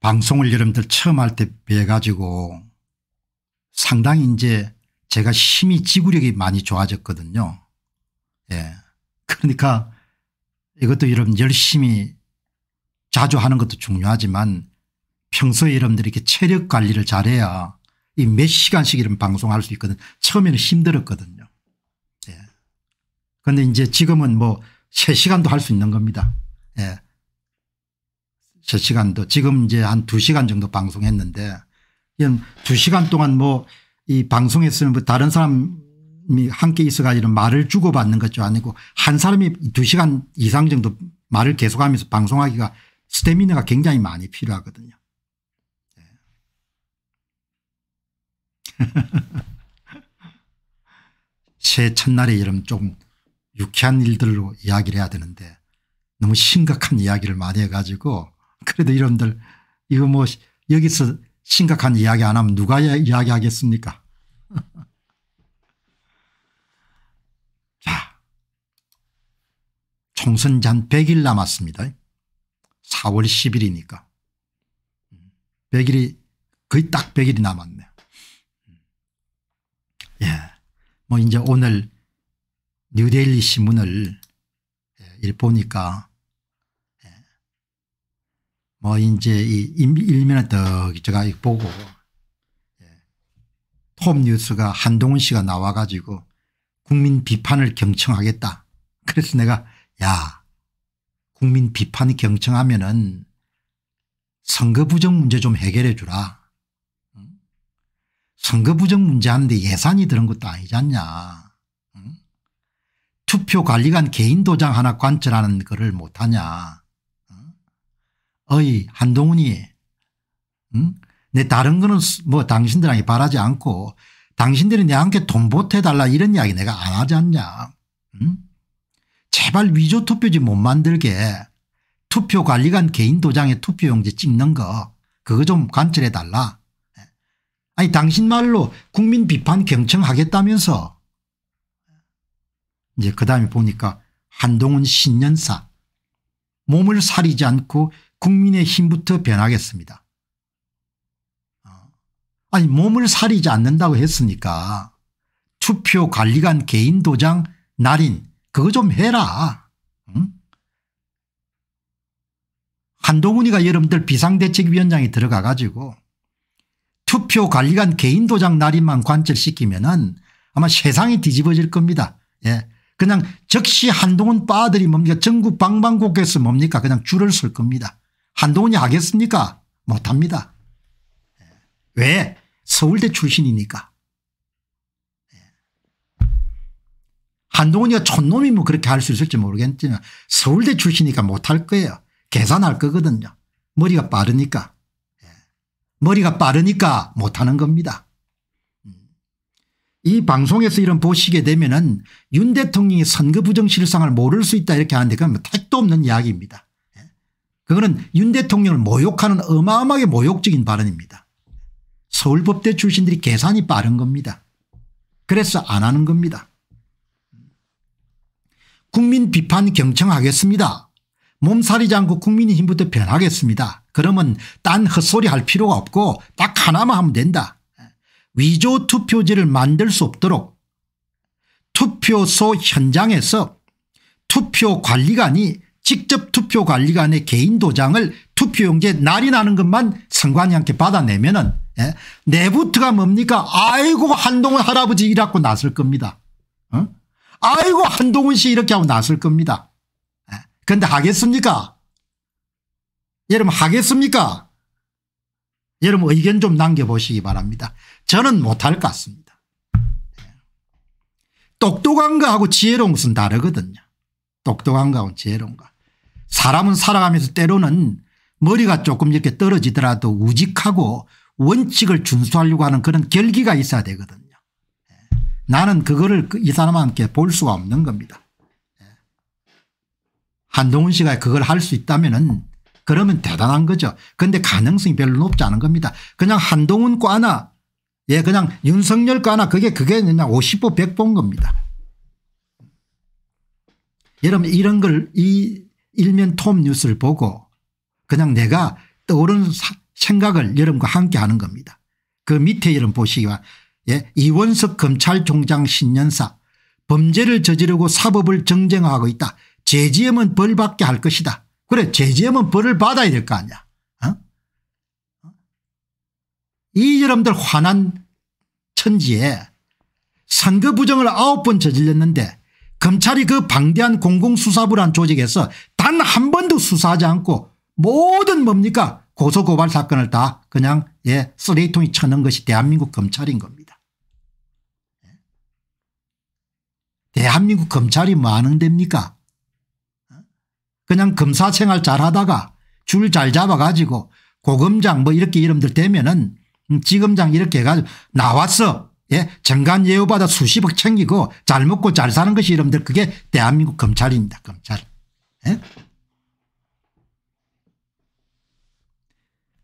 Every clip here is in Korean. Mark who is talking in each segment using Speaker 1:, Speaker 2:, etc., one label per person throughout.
Speaker 1: 방송을 여러분들 처음 할 때 뵈 가지고 상당히 이제 제가 힘이 지구력이 많이 좋아졌거든요. 예. 그러니까 이것도 여러분 열심히 자주 하는 것도 중요하지만 평소에 여러분들이 이렇게 체력 관리를 잘해야 이 몇 시간씩 이런 방송할 수 있거든. 처음에는 힘들었거든요. 예. 그런데 이제 지금은 뭐 3시간도 할 수 있는 겁니다. 예. 3시간도 지금 이제 한 2시간 정도 방송했는데 2시간 동안 뭐 이 방송에서는 뭐 다른 사람이 함께 있어가지고 말을 주고받는 것도 아니고 한 사람이 2시간 이상 정도 말을 계속하면서 방송하기가 스태미너가 굉장히 많이 필요하거든요. 새해 첫날에 여러분 좀 유쾌한 일들로 이야기를 해야 되는데 너무 심각한 이야기를 많이 해가지고 그래도 여러분들 이거 뭐 여기서 심각한 이야기 안 하면 누가 이야기 하겠습니까 자 총선 한 100일 남았습니다. 4월 10일이니까 100일이 거의 딱 100일이 남았네. 예. 뭐 이제 오늘 뉴데일리 신문을 예, 보니까 예. 뭐 이제 이 일면에 더 제가 보고 예. 톱뉴스가 한동훈 씨가 나와 가지고 국민 비판을 경청하겠다. 그래서 내가 야 국민 비판이 경청하면 은 선거 부정 문제 좀 해결해 주라. 선거 부정 문제 하는데 예산이 들은 것도 아니지 않냐. 응? 투표 관리관 개인 도장 하나 관철하는 거를 못하냐. 응? 어이 한동훈이 응? 내 다른 거는 뭐 당신들에게 바라지 않고 당신들이 내한테 돈 보태달라 이런 이야기 내가 안 하지 않냐. 응? 제발 위조 투표지 못 만들게 투표 관리관 개인 도장에 투표용지 찍는 거 그거 좀 관철해 달라. 아니 당신 말로 국민 비판 경청하겠다면서 이제 그다음에 보니까 한동훈 신년사 몸을 사리지 않고 국민의 힘부터 변하겠습니다. 어. 아니 몸을 사리지 않는다고 했으니까 투표 관리관 개인 도장 날인 그거 좀 해라. 응? 한동훈이가 여러분들 비상대책위원장에 들어가 가지고 투표 관리관 개인 도장 날인만 관철시키면 아마 세상이 뒤집어질 겁니다. 예. 그냥 즉시 한동훈 빠들이 뭡니까 전국 방방곡곡에서 뭡니까 그냥 줄을 설 겁니다. 한동훈이 하겠습니까 못합니다. 예. 왜 서울대 출신이니까. 예. 한동훈이가 촌놈이면 뭐 그렇게 할 수 있을지 모르겠지만 서울대 출신이니까 못할 거예요. 계산할 거거든요. 머리가 빠르니까. 머리가 빠르니까 못하는 겁니다. 이 방송에서 이런 보시게 되면 은윤 대통령이 선거 부정 실상을 모를 수 있다 이렇게 하는데 그건 뭐 택도 없는 이야기입니다. 예. 그거는 윤 대통령을 모욕하는 어마어마하게 모욕적인 발언입니다. 서울법대 출신들이 계산이 빠른 겁니다. 그래서 안 하는 겁니다. 국민 비판 경청하겠습니다. 몸살이지 않고 국민의힘부터 변하겠습니다. 그러면 딴 헛소리 할 필요가 없고 딱 하나만 하면 된다. 위조 투표지를 만들 수 없도록 투표소 현장에서 투표 관리관이 직접 투표관리관의 개인 도장을 투표용지에 날인하는 것만 선관위한테 받아내면 은 예? 내부터가 뭡니까 아이고 한동훈 할아버지 이라고 나설 겁니다. 어? 아이고 한동훈 씨 이렇게 하고 나설 겁니다. 그런데 예? 하겠습니까 여러분 하겠습니까 여러분 의견 좀 남겨보시기 바랍니다. 저는 못할 것 같습니다. 예. 똑똑한 거하고 지혜로운 것은 다르거든요. 똑똑한 거하고 지혜로운 거. 사람은 살아가면서 때로는 머리가 조금 이렇게 떨어지더라도 우직하고 원칙을 준수하려고 하는 그런 결기가 있어야 되거든요. 예. 나는 그거를 그이 사람한테 볼 수가 없는 겁니다. 예. 한동훈 씨가 그걸 할 수 있다면 그러면 대단한 거죠. 그런데 가능성이 별로 높지 않은 겁니다. 그냥 한동훈 과나 예 그냥 윤석열 과나 그게 그게 그냥 50보 100보인 겁니다. 여러분 이런 걸 이 일면 톱 뉴스를 보고 그냥 내가 떠오르는 생각을 여러분과 함께 하는 겁니다. 그 밑에 여러분 보시기와 예, 이원석 검찰총장 신년사 범죄를 저지르고 사법을 정쟁화하고 있다. 죄지으면 벌받게 할 것이다. 그래 죄지으면 벌을 받아야 될 거 아니야. 어? 이 여러분들 화난 천지에 선거 부정을 아홉 번 저질렀는데 검찰이 그 방대한 공공수사부란 조직에서 단 한 번도 수사하지 않고 모든 뭡니까? 고소고발 사건을 다 그냥 예 쓰레기통에 쳐넣은 것이 대한민국 검찰인 겁니다. 대한민국 검찰이 뭐 하는 데입니까? 그냥 검사 생활 잘하다가 줄 잘 잡아가지고 고검장 뭐 이렇게 이름들 되면은 지검장 이렇게 해가지고 나왔어 예, 정관 예우받아 수십억 챙기고 잘 먹고 잘 사는 것이 여러분들 그게 대한민국 검찰입니다. 검찰. 예?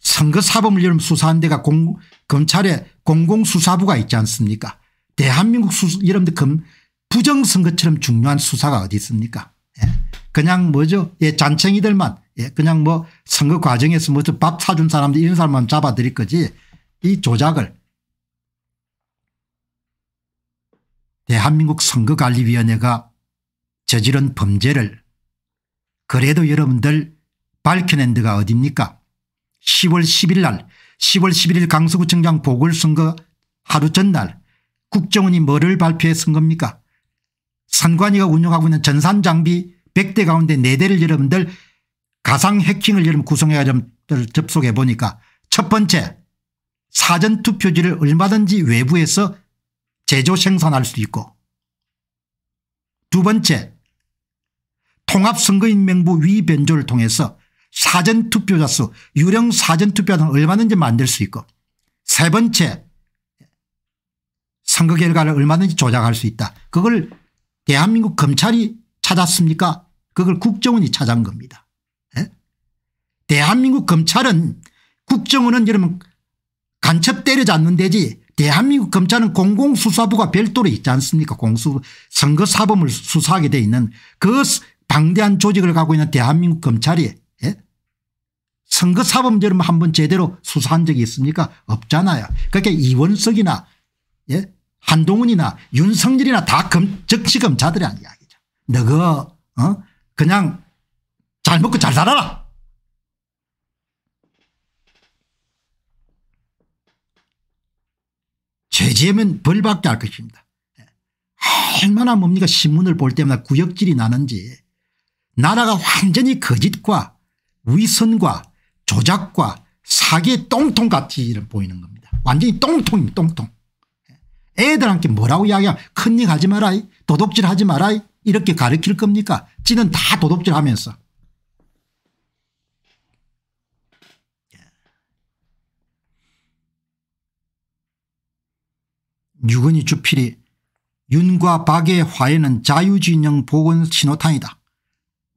Speaker 1: 선거사범을 여러분 수사한 데가 공, 검찰에 공공수사부가 있지 않습니까 대한민국 수, 여러분들 검, 부정선거처럼 중요한 수사가 어디 있습니까 예? 그냥 뭐죠 예, 잔챙이들만 예, 그냥 뭐 선거 과정에서 뭐밥 사준 사람들 이런 사람만 잡아드릴 거지 이 조작을 대한민국 선거관리위원회가 저지른 범죄를 그래도 여러분들 밝혀낸 데가 어딥니까? 10월 10일 날 10월 11일 강서구청장 보궐선거 하루 전날 국정원이 뭐를 발표했은 겁니까? 선관위가 운영하고 있는 전산장비 100대 가운데 4대를 여러분들 가상 해킹을 여러분 구성해 여러분들 접속해 보니까 첫 번째 사전투표지를 얼마든지 외부에서 제조 생산할 수 있고 두 번째 통합선거인명부 위변조를 통해서 사전투표자 수 유령 사전투표자는 얼마든지 만들 수 있고 세 번째 선거 결과를 얼마든지 조작할 수 있다. 그걸 대한민국 검찰이 찾았습니까 그걸 국정원이 찾은 겁니다. 예? 대한민국 검찰은 국정원은 여러분 간첩 때려잡는 데지 대한민국 검찰은 공공수사부가 별도로 있지 않습니까 공수 선거사범을 수사하게 돼 있는 그 방대한 조직을 갖고 있는 대한민국 검찰이 예? 선거사범죄를 한번 제대로 수사한 적이 있습니까 없잖아요. 그러니까 이원석이나 예? 한동훈이나 윤석열이나 다 검, 적시검사들이라는 이야기죠. 너가 어? 그냥 잘 먹고 잘 살아라. 죄지으면 벌받게 할 것입니다. 얼마나 뭡니까 신문을 볼 때마다 구역질이 나는지 나라가 완전히 거짓과 위선과 조작과 사기의 똥통같이 보이는 겁니다. 완전히 똥통입니다. 똥통. 애들한테 뭐라고 이야기하면 큰일 하지 마라 도둑질 하지 마라 이렇게 가르칠 겁니까 지는 다 도둑질 하면서 유근이 주필이 윤과 박의 화해는 자유진영 복원 신호탄이다.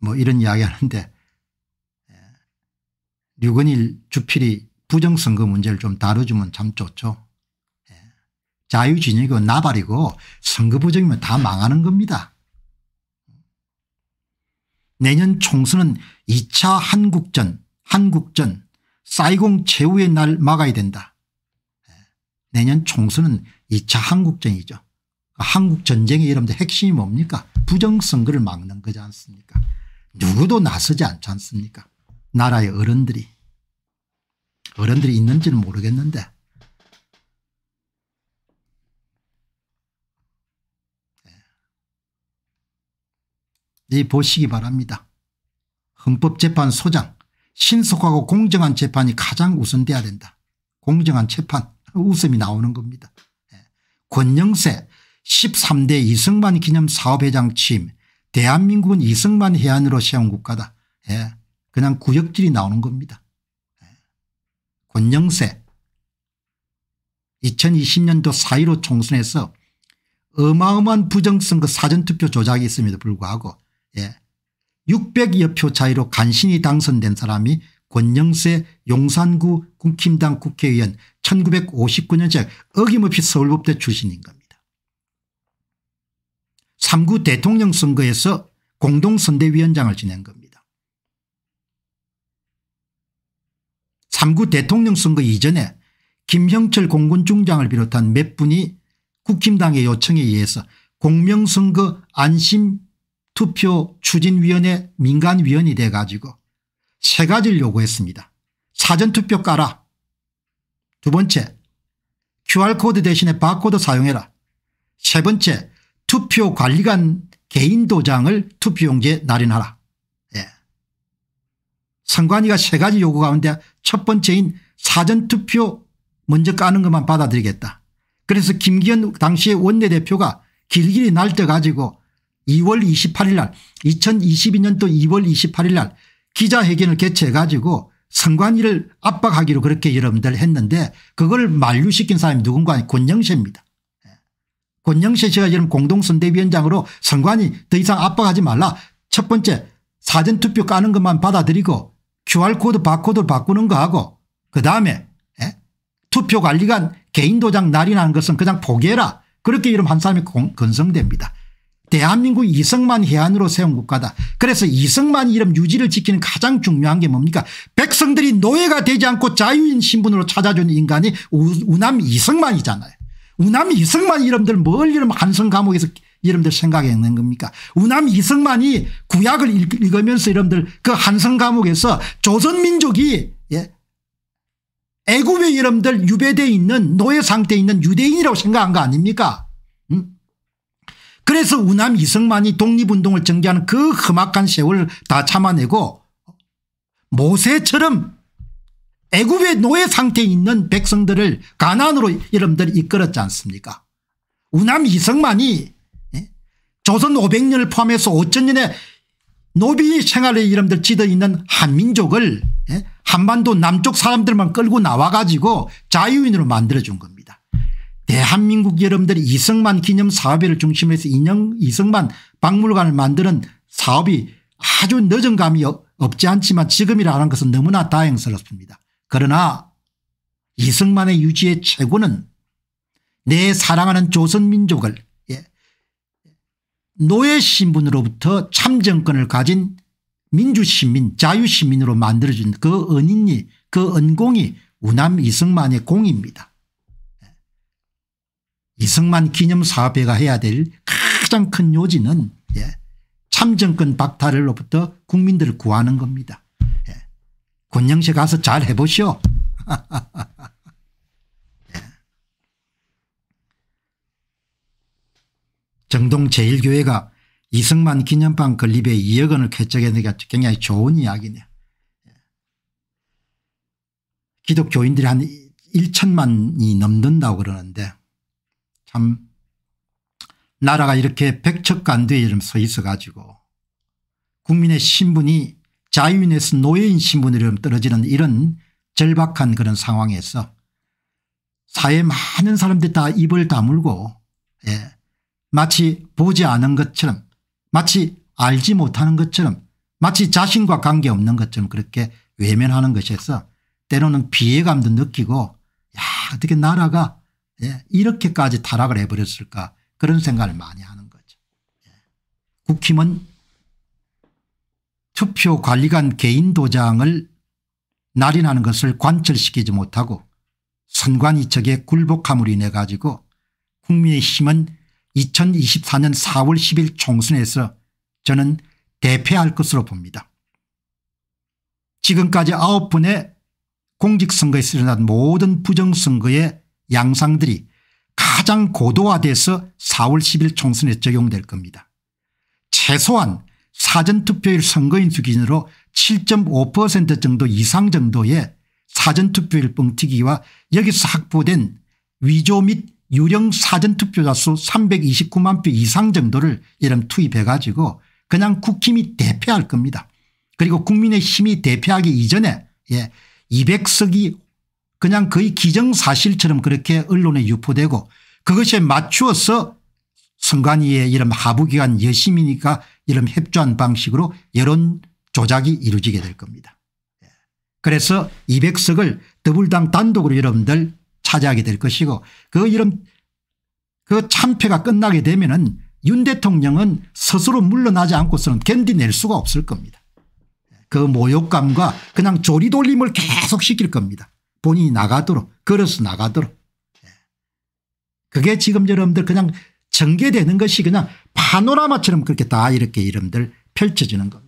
Speaker 1: 뭐 이런 이야기 하는데 류근일 주필이 부정선거 문제를 좀 다뤄주면 참 좋죠. 예. 자유진영이고 나발이고 선거 부정이면 다 망하는 겁니다. 내년 총선은 2차 한국전 한국전 사이공 최후의 날 막아야 된다. 예. 내년 총선은 2차 한국전이죠. 한국전쟁의 여러분들 핵심이 뭡니까 부정선거를 막는 거지 않습니까 누구도 나서지 않지 않습니까 나라의 어른들이 어른들이 있는지는 모르겠는데 네. 이 보시기 바랍니다. 헌법재판 소장 신속하고 공정한 재판이 가장 우선돼야 된다. 공정한 재판 웃음이 나오는 겁니다. 권영세 13대 이승만 기념 사업회장 취임 대한민국은 이승만 해안으로 세운 국가다. 예. 그냥 구역질이 나오는 겁니다. 예. 권영세 2020년도 4.15 총선에서 어마어마한 부정선거 사전투표 조작이 있음에도 불구하고 예. 600여 표 차이로 간신히 당선된 사람이 권영세 용산구 국힘당 국회의원 1959년째 어김없이 서울법대 출신인 겁니다. 3구 대통령 선거에서 공동선대위원장을 지낸 겁니다. 3구 대통령 선거 이전에 김형철 공군 중장을 비롯한 몇 분이 국힘당의 요청에 의해서 공명선거 안심투표 추진위원회 민간위원이 돼 가지고 세 가지를 요구했습니다. 사전투표 까라. 두 번째 QR코드 대신에 바코드 사용해라. 세 번째 투표 관리관 개인 도장을 투표용지에 날인하라. 예. 선관위가 세 가지 요구 가운데 첫 번째인 사전투표 먼저 까는 것만 받아들이겠다. 그래서 김기현 당시의 원내대표가 길길이 날뛰어 가지고 2월 28일 날 2022년도 2월 28일 날 기자회견을 개최해 가지고 선관위를 압박하기로 그렇게 여러분들 했는데 그걸 만류시킨 사람이 누군가 권영세입니다. 예. 권영세 씨가 지금 공동선대위원장으로 선관위 더 이상 압박하지 말라. 첫 번째 사전투표 까는 것만 받아들이고 QR코드 바코드 바꾸는 거 하고 그다음에 예? 투표관리관 개인도장 날인하는 것은 그냥 포기해라. 그렇게 이름 한 사람이 권영셉니다. 대한민국 이승만 혜안으로 세운 국가다. 그래서 이승만 이름 유지를 지키는 가장 중요한 게 뭡니까 백성들이 노예가 되지 않고 자유인 신분으로 찾아준 인간이 우남 이승만이잖아요. 우남 이승만 이름들 뭘 이름 한성 감옥에서 이름들 생각했는 겁니까 우남 이승만이 구약을 읽으면서 이름들 그 한성 감옥에서 조선민족이 예. 애굽의 이름들 유배되어 있는 노예 상태에 있는 유대인이라고 생각한 거 아닙니까 음? 그래서 우남 이승만이 독립운동을 전개하는 그 험악한 세월을 다 참아내고 모세처럼 애굽의 노예 상태에 있는 백성들을 가난으로 여러분들 이끌었지 않습니까 우남 이승만이 예? 조선 500년을 포함해서 5천년의 노비 생활의 이름들 지어 있는 한민족을 예? 한반도 남쪽 사람들만 끌고 나와 가지고 자유인으로 만들어준 겁니다. 대한민국 여러분들이 이승만 기념 사업회를 중심으로 해서 인형 이승만 박물관을 만드는 사업이 아주 늦은 감이 없지 않지만 지금이라는 것은 너무나 다행스럽습니다. 그러나 이승만의 유지의 최고는 내 사랑하는 조선민족을 예. 노예 신분으로부터 참정권을 가진 민주시민 자유시민으로 만들어준 그 은인이 그 은공이 우남 이승만의 공입니다. 이승만 기념사업회가 해야 될 가장 큰 요지는 예. 참정권 박탈로부터 국민들을 구하는 겁니다. 예. 권영세 가서 잘 해보시오. 예. 정동 제1교회가 이승만 기념판 건립에 2억 원을 쾌척해내기가 굉장히 좋은 이야기네요. 예. 기독교인들이 한 1천만이 넘는다고 그러는데 참 나라가 이렇게 백척간두에 이름 서 있어 가지고 국민의 신분이 자유인에서 노예인 신분으로 떨어지는 이런 절박한 그런 상황에서 사회 많은 사람들이 다 입을 다물고 예. 마치 보지 않은 것처럼 마치 알지 못하는 것처럼 마치 자신과 관계없는 것처럼 그렇게 외면하는 것에서 때로는 피해감도 느끼고 야 어떻게 나라가 예, 이렇게까지 타락을 해버렸을까 그런 생각을 많이 하는 거죠. 예. 국힘은 투표관리관 개인 도장을 날인하는 것을 관철시키지 못하고 선관위 측의 굴복함으로 인해 가지고 국민의힘은 2024년 4월 10일 총선에서 저는 대패할 것으로 봅니다. 지금까지 9번의 공직선거에서 일어난 모든 부정선거의 양상들이 가장 고도화돼서 4월 10일 총선에 적용될 겁니다. 최소한 사전투표일 선거인 수 기준으로 7.5% 정도 이상 정도의 사전투표일 뻥튀기와 여기서 확보된 위조 및 유령 사전투표자 수 329만 표 이상 정도를 이름 투입해 가지고 그냥 국힘이 대패할 겁니다. 그리고 국민의 힘이 대패하기 이전에 예 200석이 그냥 거의 기정사실처럼 그렇게 언론에 유포되고 그것에 맞추어서 선관위의 이런 하부기관 여심이니까 이런 협조한 방식으로 여론 조작이 이루어지게 될 겁니다. 예. 그래서 200석을 더불당 단독으로 여러분들 차지하게 될 것이고 그 이런 그 참패가 끝나게 되면은 윤 대통령은 스스로 물러나지 않고서는 견디낼 수가 없을 겁니다. 예. 그 모욕감과 그냥 조리돌림을 계속 시킬 겁니다. 본인이 나가도록 걸어서 나가도록. 예. 그게 지금 여러분들 그냥 전개되는 것이 그냥 파노라마처럼 그렇게 다 이렇게 여러분들 펼쳐지는 겁니다.